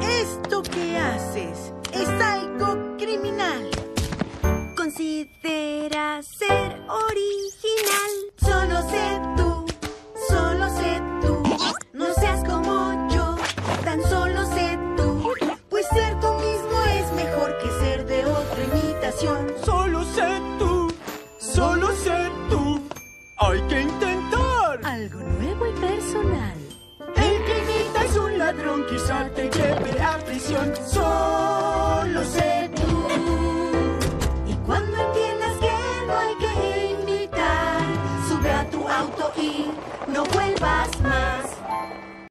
Esto que haces es algo criminal. Considera ser original. Solo sé tú, solo sé tú. No seas como yo, tan solo sé tú. Pues ser tú mismo es mejor que ser de otra imitación. Solo sé ladrón quizá te lleve a prisión. Solo sé tú. Y cuando entiendas que no hay que imitar, sube a tu auto y no vuelvas.